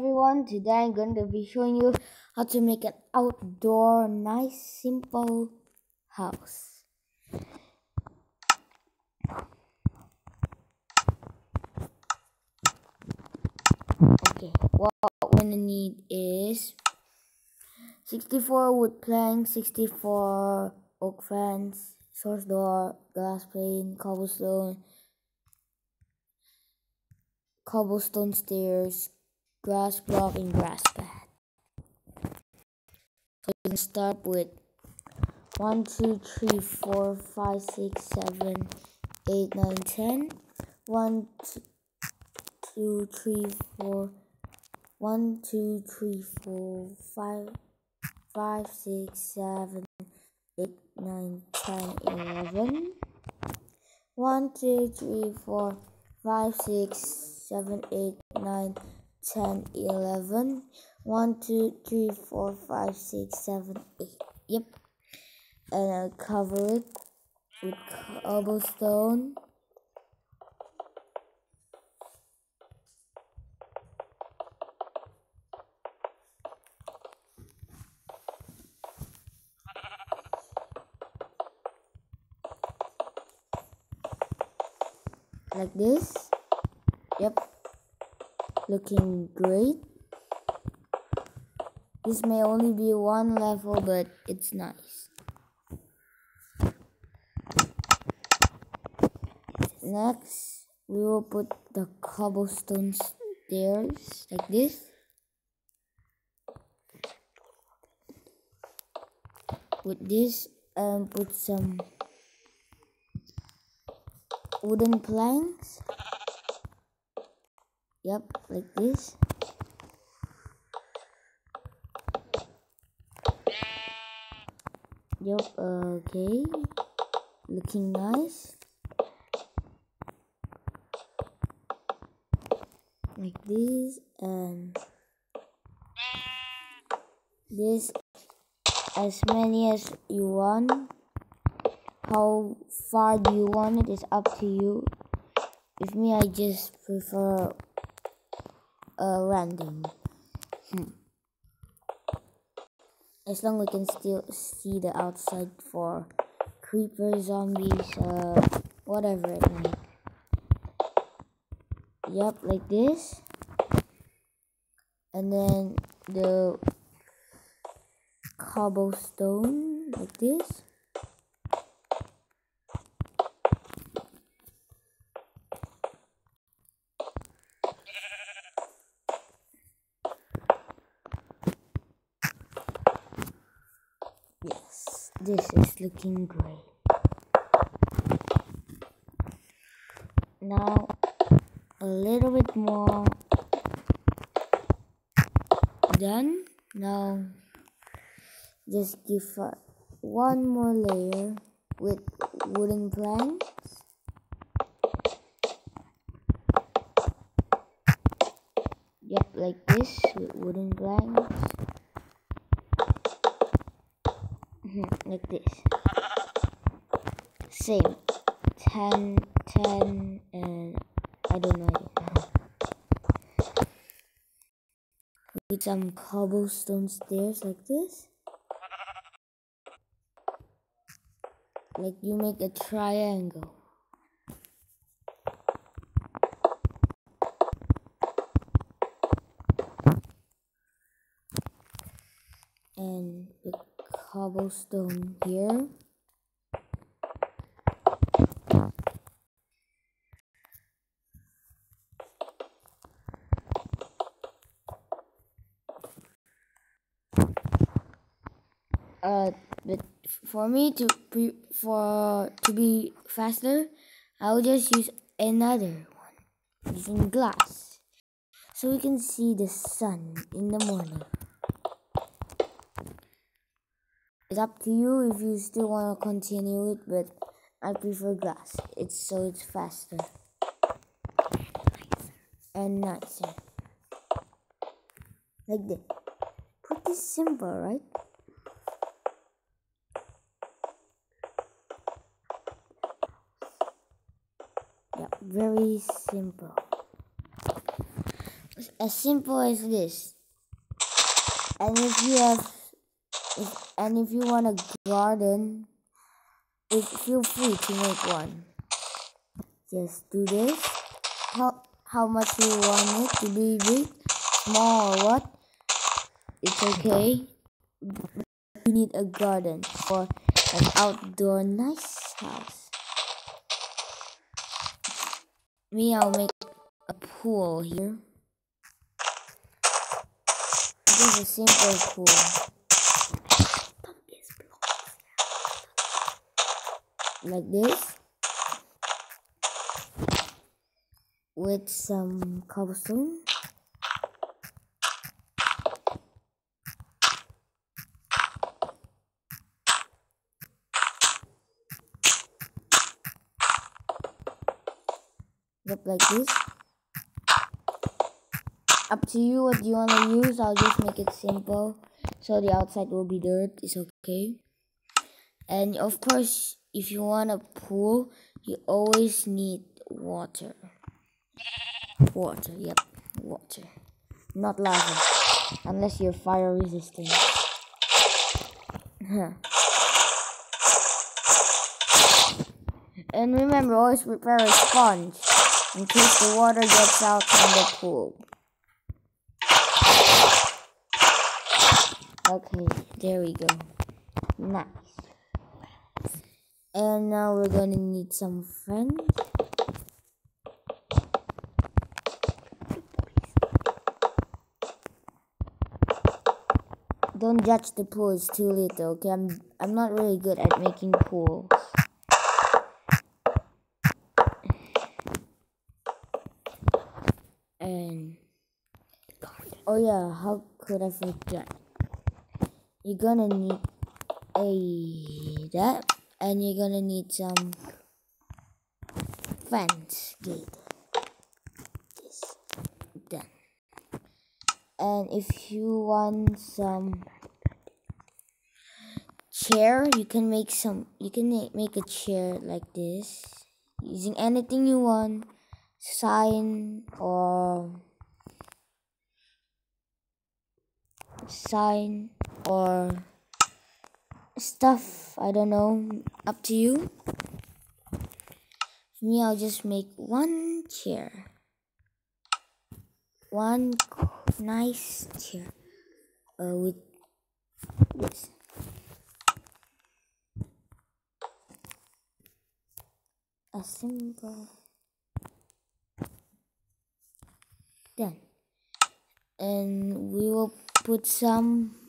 everyone, today I'm going to be showing you how to make an outdoor nice simple house. Okay, what we're gonna need is 64 wood planks, 64 oak fence, spruce door, glass pane, cobblestone, cobblestone stairs, grass block, and grass path. So you can start with 1, 2, 3, 4, 5, 6, 7, 8, 9, 10. 1, 2, 3, 4, 1, 2, 3, 4, 5, 5, 6, 7, 8, 9, 10, 11. 1, 2, 3, 4, 5, 6, 7, 8, 9, 10, 11. 1, 2, 3, 4, 5, 6, 7, 8. Yep. And I'll cover it with cobblestone. Like this. Yep. Looking great. This may only be one level, but it's nice. Next, we will put the cobblestone stairs like this. With this, and put some wooden planks Yep, like this. Yep, okay. Looking nice. Like this and this as many as you want. How far do you want it is up to you. With me, I just prefer uh, random. Hmm. As long we can still see the outside for creepers, zombies, uh, whatever it may. Yep, like this. And then the cobblestone, like this. This is looking great. Now, a little bit more done. Now, just give one more layer with wooden planks. Yep, like this with wooden planks. Mm-hmm. like this. Same. 10, 10, and I don't know. With some cobblestone stairs like this. Like you make a triangle. And cobblestone here. Uh, but for me to pre for to be faster, I'll just use another one using glass, so we can see the sun in the morning. It's up to you if you still want to continue it, but I prefer glass. It's so it's faster and nicer. Like this. Pretty simple, right? Yeah, very simple. as simple as this. And if you have, if, and if you want a garden, if, feel free to make one. Just do this. How, how much you want it to be big, small or what? It's okay. You need a garden for an outdoor nice house. Me, I'll make a pool here. This is a simple pool. Like this. With some cobblestone. Look like this. Up to you what you want to use I'll just make it simple. So the outside will be dirt it's okay. And of course if you want a pool, you always need water. Water, yep, water. Not lava, unless you're fire resistant. And remember, always prepare a sponge in case the water gets out from the pool. Okay, there we go. Nice. And now we're gonna need some friends. Don't judge the pool, it's too little, okay? I'm, I'm not really good at making pools. And, oh yeah, how could I forget? You're gonna need a, that and you're gonna need some fence gate. This. Done. And if you want some chair you can make some you can make a chair like this using anything you want sign or sign or stuff. I don't know. Up to you. For me, I'll just make one chair. One nice chair. Uh, with this. A simple. Then. And we will put some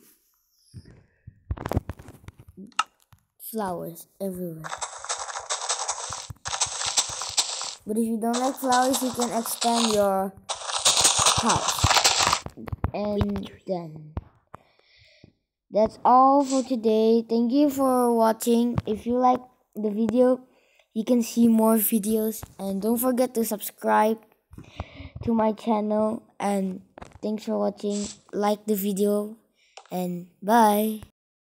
flowers everywhere. But if you don't like flowers, you can expand your house. And then that's all for today. Thank you for watching. If you like the video, you can see more videos. And don't forget to subscribe to my channel. And thanks for watching. Like the video. And bye.